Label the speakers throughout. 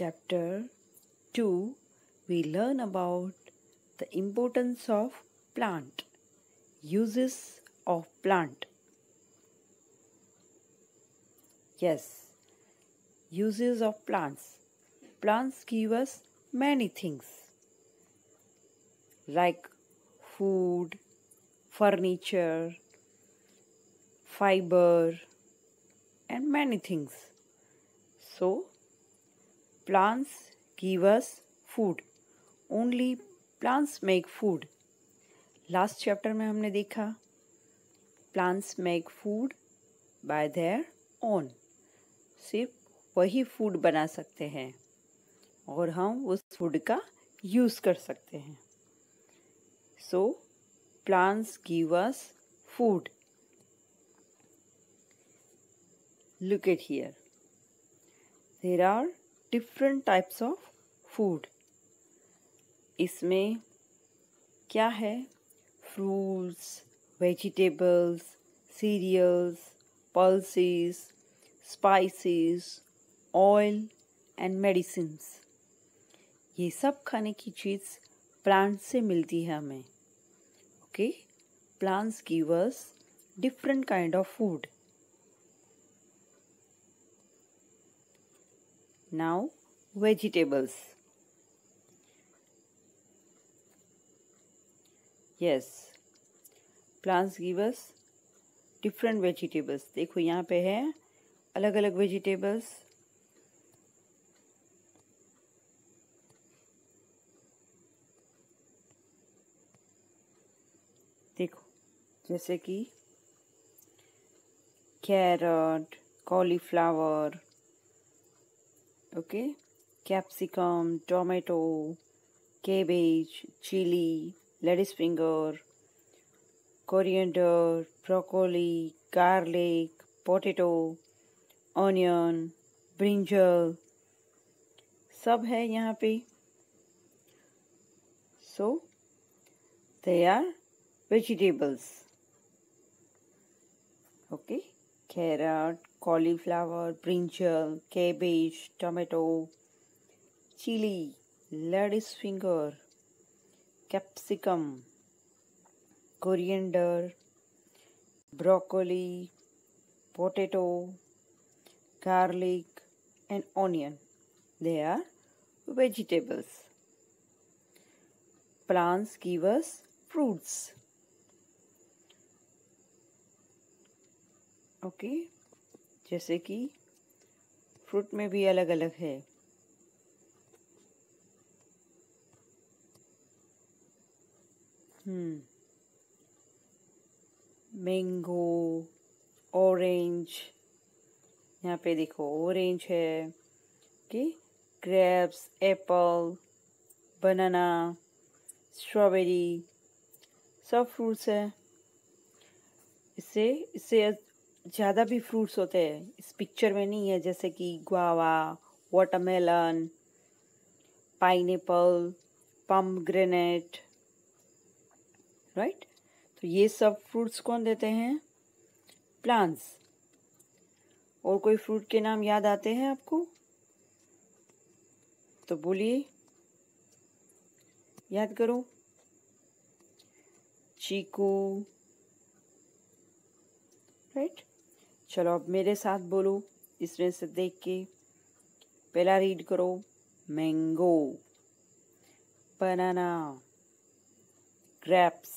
Speaker 1: chapter 2 we learn about the importance of plant uses of plant. Yes uses of plants. Plants give us many things like food furniture fiber and many things. So plants give us food. Only plants make food. Last chapter में हमने देखा plants make food by their own सिर्फ़ वही food बना सकते हैं और हम उस फ़ूड का यूज़ कर सकते हैं। So plants give us food look at here. There are different types of food इसमें क्या है? Fruits vegetables cereals pulses spices oil and medicine ये सब खाने की चीज़ प्लांट्स से मिलती है हमें। ओके प्लांट्स की verse different kind of food Now vegetables. Yes, plants give us different vegetables. देखो यहाँ पे है अलग अलग vegetables. देखो जैसे कि carrot cauliflower okay capsicum tomato cabbage chili lettuce finger coriander broccoli garlic potato onion brinjal सब है यहाँ पे so they are vegetables okay carrot cauliflower, brinjal, cabbage, tomato, chili, lady's finger, capsicum, coriander, broccoli, potato, garlic and onion. They are vegetables. Plants give us fruits. Okay. जैसे कि fruit में भी अलग अलग है। हम्म। मैंगो, ऑरेंज, यहाँ पे देखो ऑरेंज है कि ग्रेप्स, एप्पल, बनाना, स्ट्रॉबेरी, सब फ्रूट्स है। इससे इससे ज़्यादा भी फ्रूट्स होते हैं। इस पिक्चर में नहीं है, जैसे कि guava watermelon pineapple pomegranate right तो ये सब फ्रूट्स कौन देते हैं? प्लांट्स और कोई फ्रूट के नाम याद आते हैं आपको? तो बोलिए। याद करो। चीकू राइट चलो अब मेरे साथ बोलो इसमें से देख के। पहला रीड करो mango banana grapes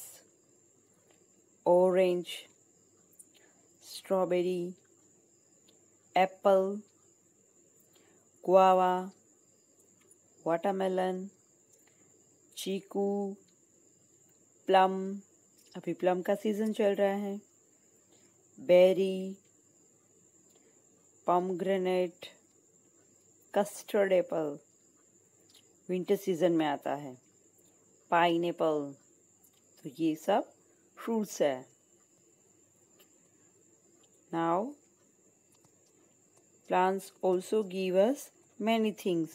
Speaker 1: orange strawberry apple guava watermelon chikoo plum अभी प्लम का सीज़न चल रहा है। Berry pomegranate custard apple winter season में आता है। पाइन एप्पल तो ये सब फ्रूट्स है। Now plants also give us many things,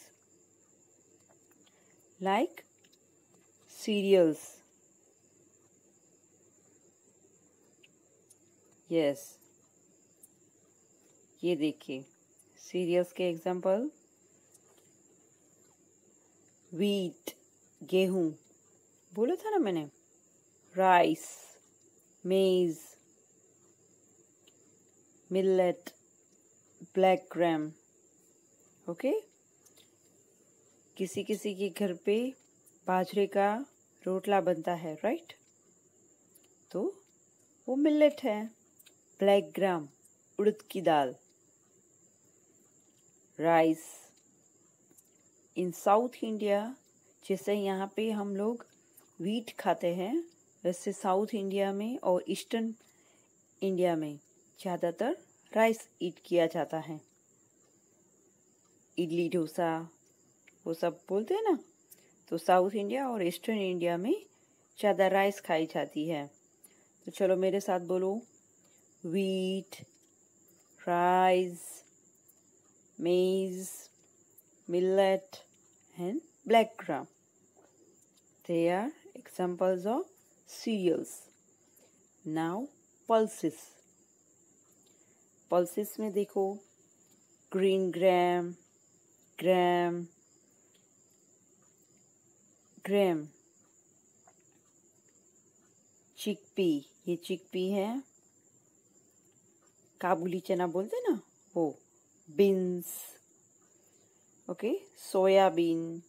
Speaker 1: like cereals. Yes ये देखिए सीरियल्स के एग्ज़ाम्पल wheat, गेहूँ, बोला था ना मैंने rice maize millet black gram okay किसी किसी के घर पे बाजरे का रोटला बनता है राइट तो वो मिलेट है ब्लैक ग्राम उड़द की दाल। राइस। इन साउथ इंडिया जैसे यहाँ पे हम लोग वीट खाते हैं, वैसे साउथ इंडिया में और ईस्टर्न इंडिया में ज़्यादातर राइस ईट किया जाता है। इडली डोसा, वो सब बोलते हैं ना? तो साउथ इंडिया और ईस्टर्न इंडिया में ज़्यादा राइस खाई जाती है। तो चलो मेरे साथ बोलो। Wheat, rice maize millet and black gram they are examples of cereals. Now, pulses. Pulses में देखो green gram gram gram chickpea ये चिकपी है। काबुली चना बोलते ना? वो। Beans okay soybean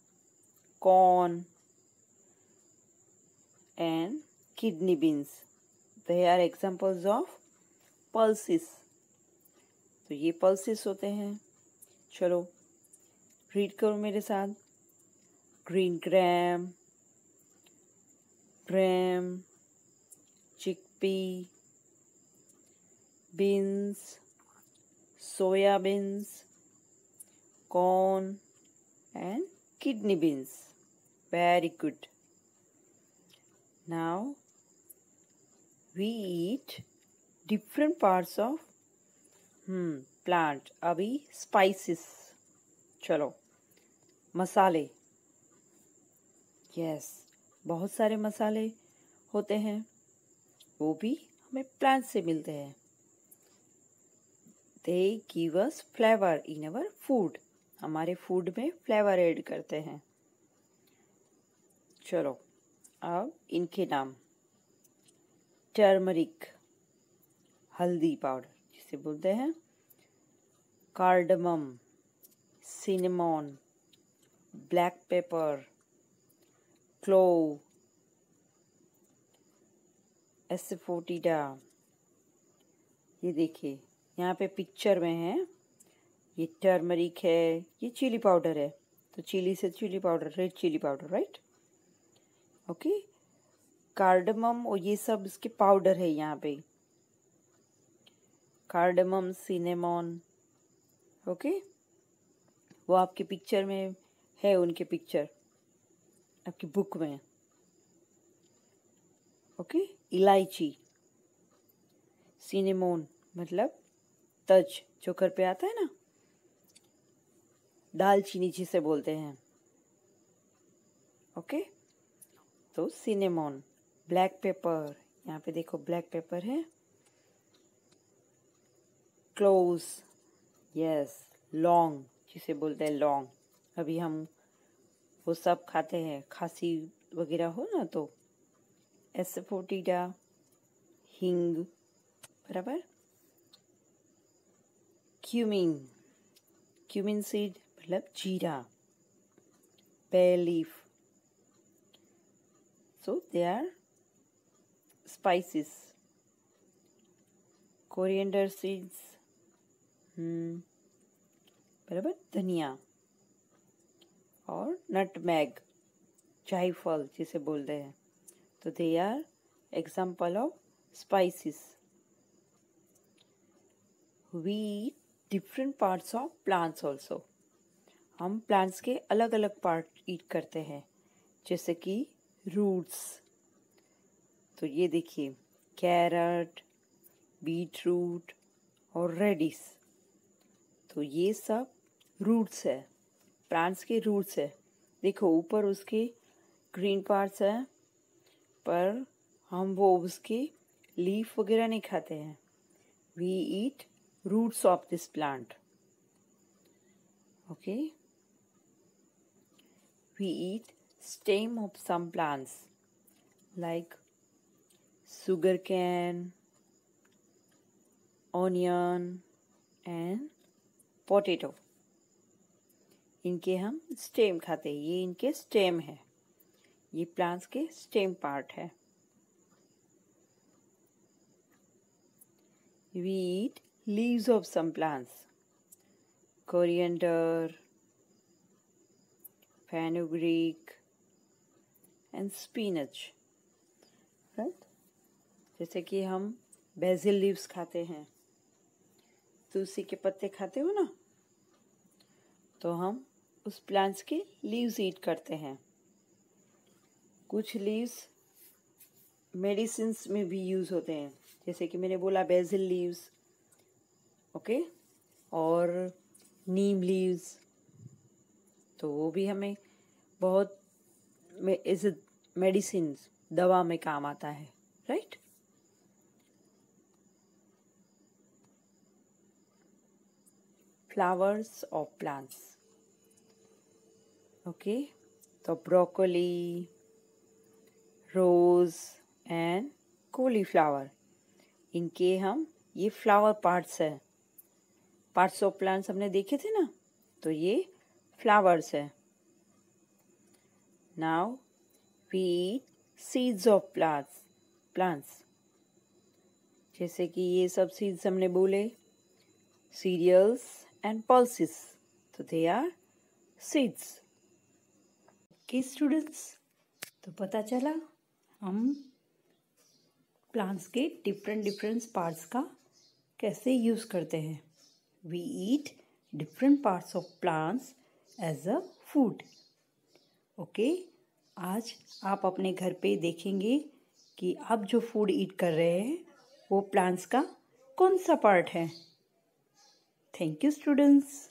Speaker 1: corn and kidney beans they are examples of pulses तो ये पल्सिस होते हैं। चलो रीड करो मेरे साथ। Green gram, gram, chickpea, beans, soya beans, corn and kidney beans. Very good. Now we eat different parts of hmm, plant. अभी spices. चलो मसाले यस बहुत सारे मसाले होते हैं वो भी हमें प्लांट से मिलते हैं they give us flavour in our food हमारे फ़ूड में फ्लेवर ऐड करते हैं। चलो, अब इनके नाम। टर्मरिक हल्दी पाउडर, जिसे बोलते हैं। Cardamom cinnamon black pepper clove asafoetida ये देखिए यहाँ पे पिक्चर में है। ये टर्मरिक है, ये चिली पाउडर है। तो चिली से chilli powder red chilli powder right okay cardamom और ये सब इसके पाउडर है यहाँ पे। कार्डमम सिनेमॉन ओके वो आपके पिक्चर में है, उनके पिक्चर आपकी बुक में। ओके इलायची। सिनेमोन मतलब तज जो घर पे आता है ना दालचीनी जिसे बोलते हैं। ओके? तो सिनेमोन, ब्लैक पेपर, यहाँ पे देखो ब्लैक पेपर है। क्लोज, यस, लॉन्ग, जिसे बोलते हैं लॉन्ग। अभी हम वो सब खाते हैं, खांसी वगैरह हो ना तो। एसफोटिडा, हिंग, बराबर? क्यूमिन क्यूमिन सीड मतलब जीरा leaf so they are spices coriander seeds बराबर धनिया. और नटमैग जायफल जिसे बोलते हैं. तो they are example of spices we different parts of plants also हम प्लांट्स के अलग अलग पार्ट ईट करते हैं, जैसे कि रूट्स तो ये देखिए कैरट बीट रूट और रेडिस तो ये सब रूट्स है प्लांट्स के रूट्स है. देखो, ऊपर उसके ग्रीन पार्ट्स है, पर हम वो उसके लीफ वगैरह नहीं खाते हैं. We eat roots of this plant okay we eat stem of some plants like sugar cane, onion and potato. इनके हम स्टेम खाते हैं ये इनके स्टेम है ये प्लांट्स के स्टेम पार्ट है we eat leaves of some plants. Coriander, fenugreek, and spinach, right? जैसे कि हम बेजिल लीव्स खाते हैं। तुलसी के पत्ते खाते हो ना? तो हम उस प्लांट्स के लीव्स ईट करते हैं। कुछ लीव्स मेडिसिन में भी यूज़ होते हैं। जैसे कि मैंने बोला बेजिल लीव्स ओके? और नीम लीव्स तो वो भी हमें बहुत इज़ मेडिसिन दवा में काम आता है, right? Flowers of plants, okay? तो ब्रोकोली, रोज एंड कोलीफ्लावर, इनके हम, ये फ्लावर पार्ट्स है। पार्ट्स ऑफ़ प्लांट्स हमने देखे थे ना? तो ये फ्लावर्स है। Now we seeds of plants plants. जैसे कि ये सब सीड्स हमने बोले, सीरियल्स एंड पल्सिस। तो दे आर सीड्स के स्टूडेंट्स तो पता चला हम प्लांट्स के डिफरेंट डिफरेंट पार्ट्स का कैसे यूज़ करते हैं। We eat different parts of plants as a food. Okay, आज आप अपने घर पे देखेंगे कि आप जो फ़ूड ईट कर रहे हैं वो प्लांट्स का कौन सा पार्ट है? Thank you students